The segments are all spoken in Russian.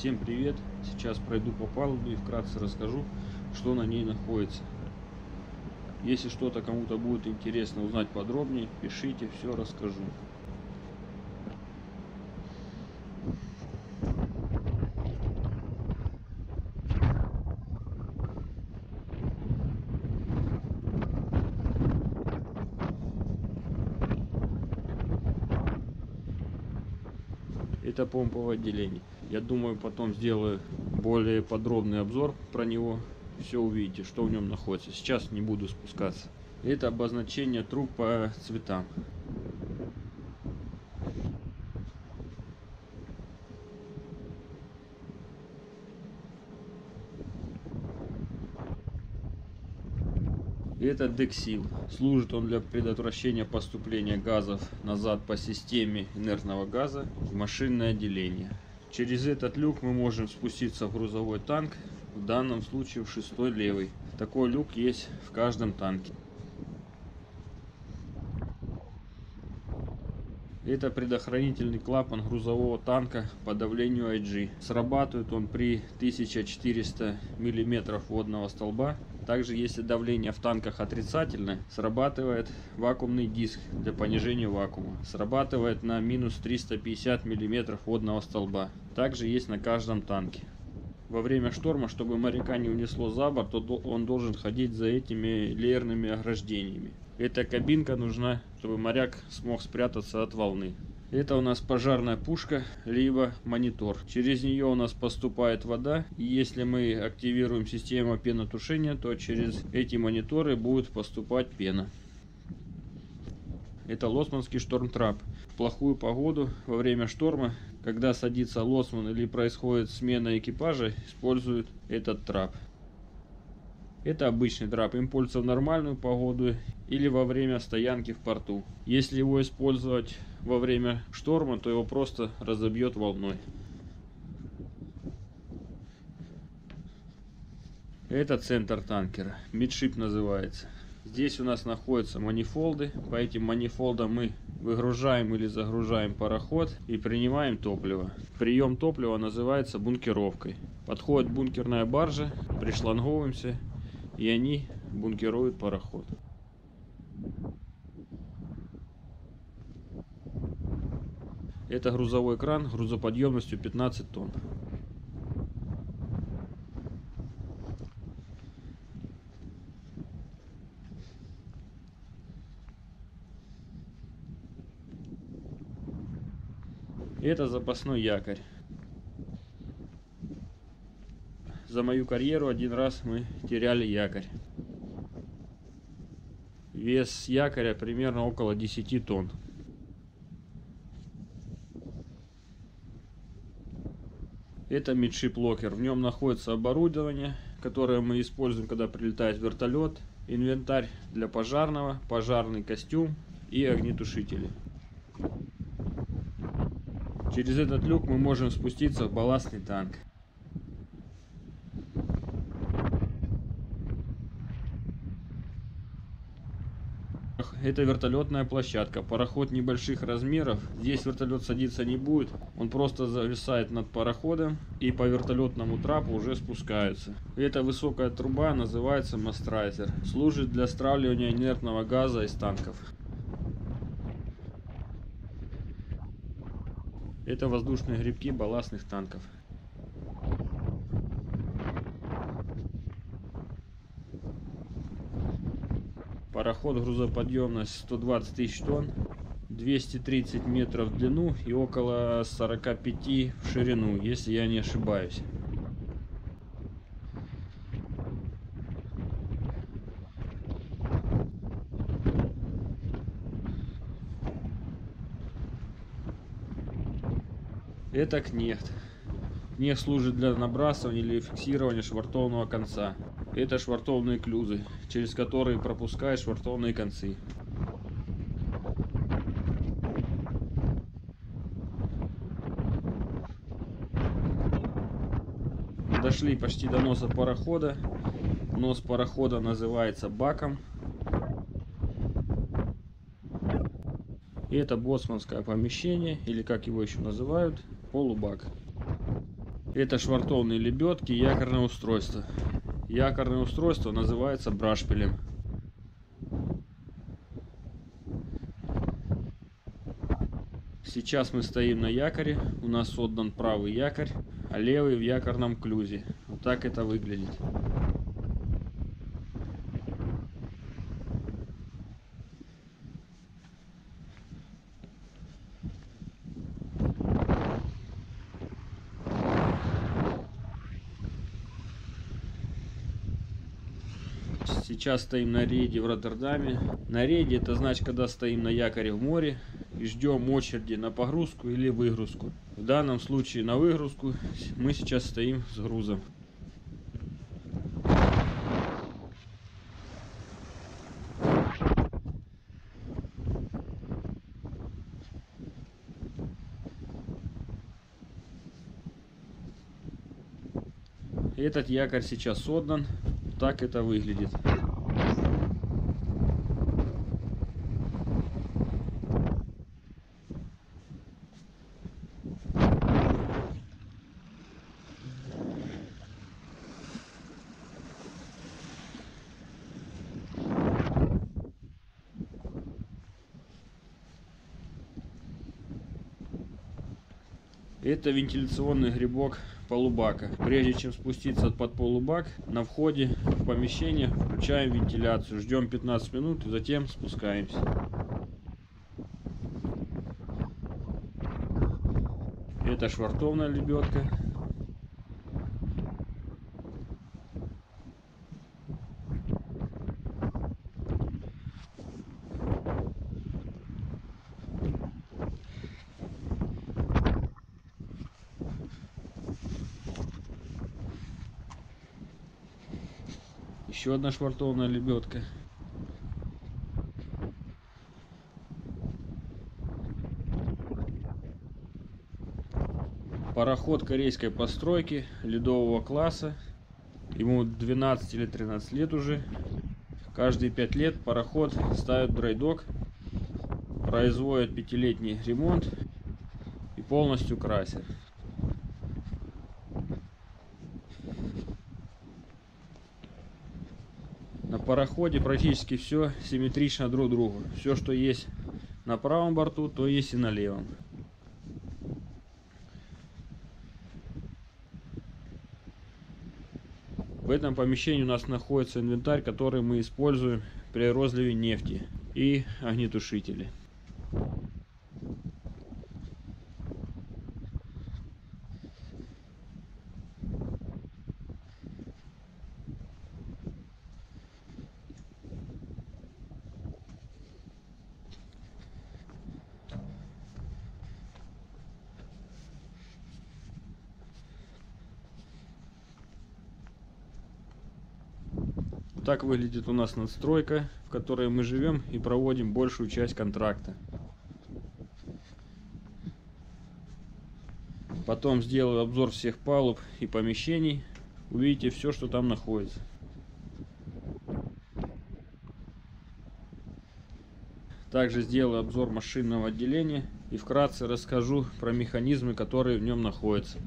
Всем привет! Сейчас пройду по палубе и вкратце расскажу, что на ней находится. Если что-то кому-то будет интересно узнать подробнее, пишите, все расскажу. Это помповое отделение. Я думаю, потом сделаю более подробный обзор про него. Все увидите, что в нем находится. Сейчас не буду спускаться. Это обозначение труб по цветам. Это дексил. Служит он для предотвращения поступления газов назад по системе инертного газа в машинное отделение. Через этот люк мы можем спуститься в грузовой танк, в данном случае в шестой левый. Такой люк есть в каждом танке. Это предохранительный клапан грузового танка по давлению IG. Срабатывает он при 1400 мм водного столба. Также если давление в танках отрицательное, срабатывает вакуумный диск для понижения вакуума. Срабатывает на минус 350 мм водного столба. Также есть на каждом танке. Во время шторма, чтобы моряка не унесло за борт, он должен ходить за этими леерными ограждениями. Эта кабинка нужна, чтобы моряк смог спрятаться от волны. Это у нас пожарная пушка, либо монитор. Через нее у нас поступает вода. И если мы активируем систему пенотушения, то через эти мониторы будет поступать пена. Это лоцманский штормтрап. В плохую погоду, во время шторма, когда садится лоцман или происходит смена экипажа, используют этот трап. Это обычный трап, им пользуются в нормальную погоду или во время стоянки в порту. Если его использовать во время шторма, то его просто разобьет волной. Это центр танкера, мидшип называется. Здесь у нас находятся манифолды. По этим манифолдам мы выгружаем или загружаем пароход и принимаем топливо. Прием топлива называется бункеровкой. Подходит бункерная баржа, пришланговываемся и они бункеруют пароход. Это грузовой кран грузоподъемностью 15 тонн. Это запасной якорь. За мою карьеру один раз мы теряли якорь. Вес якоря примерно около 10 тонн. Это midship locker. В нем находится оборудование, которое мы используем, когда прилетает вертолет. Инвентарь для пожарного, пожарный костюм и огнетушители. Через этот люк мы можем спуститься в балластный танк. Это вертолетная площадка, пароход небольших размеров. Здесь вертолет садиться не будет, он просто зависает над пароходом и по вертолетному трапу уже спускается. Эта высокая труба называется мастрайзер, служит для стравливания инертного газа из танков. Это воздушные грибки балластных танков. Пароход грузоподъемность 120 тысяч тонн, 230 метров в длину и около 45 в ширину, если я не ошибаюсь. Это кнехт. Кнехт служит для набрасывания или фиксирования швартовного конца. Это швартовные клюзы, через которые пропускают швартовные концы. Дошли почти до носа парохода. Нос парохода называется баком. И это боцманское помещение, или как его еще называют, полубак. Это швартовные лебедки, якорное устройство. Якорное устройство называется брашпилем. Сейчас мы стоим на якоре, у нас отдан правый якорь, а левый в якорном клюзе. Вот так это выглядит. Сейчас стоим на рейде в Роттердаме. На рейде это значит, когда стоим на якоре в море и ждем очереди на погрузку или выгрузку. В данном случае на выгрузку мы сейчас стоим с грузом. Этот якорь сейчас отдан. Так это выглядит. Это вентиляционный грибок полубака. Прежде чем спуститься под полубак, на входе в помещение включаем вентиляцию. Ждем 15 минут и затем спускаемся. Это швартовная лебедка. Еще одна швартовная лебедка. Пароход корейской постройки, ледового класса. Ему 12 или 13 лет уже. Каждые 5 лет пароход ставит драйдок, производит пятилетний ремонт и полностью красят. Пароходе практически все симметрично друг другу. Все, что есть на правом борту, то есть и на левом. В этом помещении у нас находится инвентарь, который мы используем при розливе нефти и огнетушители. Так выглядит у нас надстройка, в которой мы живем и проводим большую часть контракта. Потом сделаю обзор всех палуб и помещений. Увидите все, что там находится. Также сделаю обзор машинного отделения и вкратце расскажу про механизмы, которые в нем находятся.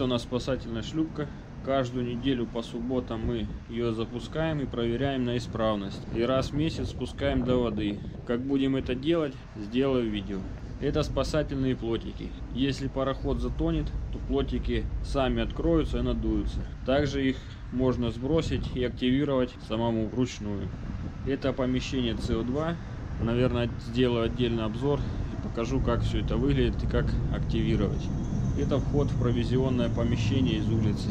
Это у нас спасательная шлюпка. Каждую неделю по субботам мы ее запускаем и проверяем на исправность. И раз в месяц спускаем до воды. Как будем это делать, сделаю видео. Это спасательные плотики. Если пароход затонет, то плотики сами откроются и надуются. Также их можно сбросить и активировать самому вручную. Это помещение СО2. Наверное, сделаю отдельный обзор и покажу, как все это выглядит и как активировать. Это вход в провизионное помещение из улицы.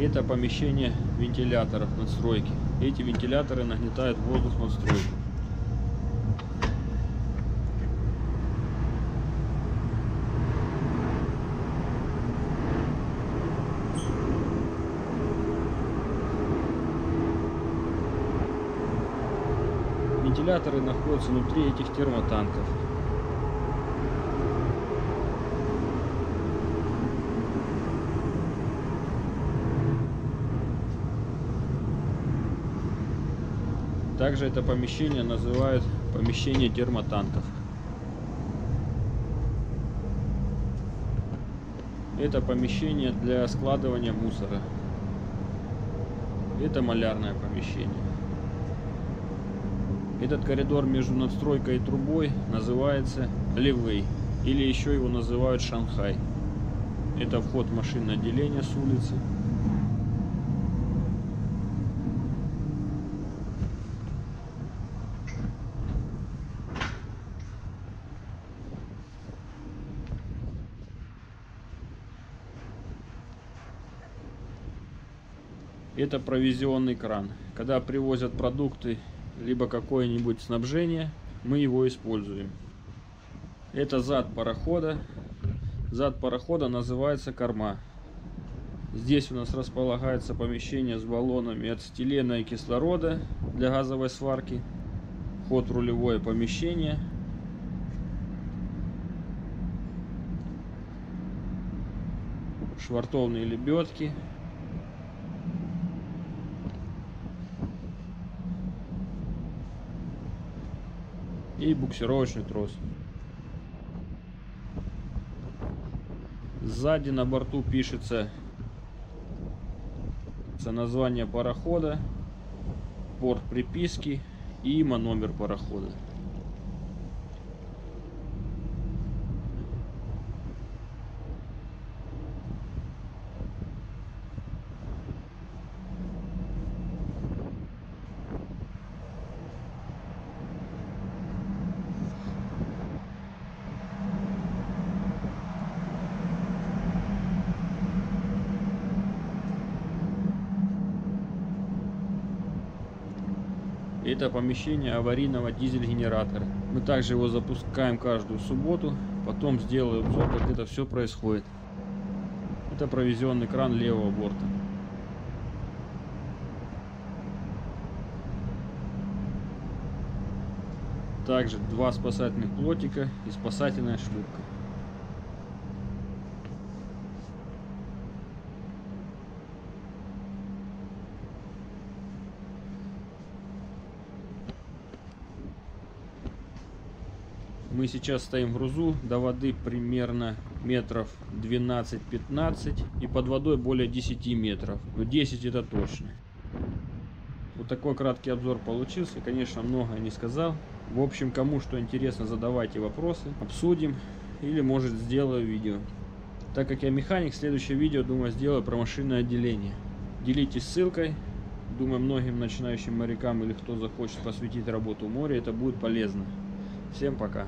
Это помещение вентиляторов надстройки. Эти вентиляторы нагнетают воздух надстройки. вентиляторы находятся внутри этих термотанков. Также это помещение называют помещение термотанков. Это помещение для складывания мусора. Это малярное помещение. Этот коридор между надстройкой и трубой называется Ливей, или еще его называют Шанхай. Это вход машинное отделение с улицы. Это провизионный кран. Когда привозят продукты, либо какое-нибудь снабжение, мы его используем. Это зад парохода. Зад парохода называется корма. Здесь у нас располагается помещение с баллонами ацетилена и кислорода для газовой сварки. Вход в рулевое помещение. Швартовные лебедки. И буксировочный трос. Сзади на борту пишется название парохода, порт приписки и номер парохода. Это помещение аварийного дизель-генератора. Мы также его запускаем каждую субботу. Потом сделаю обзор, как это все происходит. Это провизионный кран левого борта. Также два спасательных плотика и спасательная шлюпка. Мы сейчас стоим в грузу, до воды примерно метров 12-15 и под водой более 10 метров. Но 10 это точно. Вот такой краткий обзор получился. Конечно, много не сказал. В общем, кому что интересно, задавайте вопросы, обсудим или может сделаю видео. Так как я механик, следующее видео, думаю, сделаю про машинное отделение. Делитесь ссылкой. Думаю, многим начинающим морякам или кто захочет посвятить работу в море, это будет полезно. Всем пока.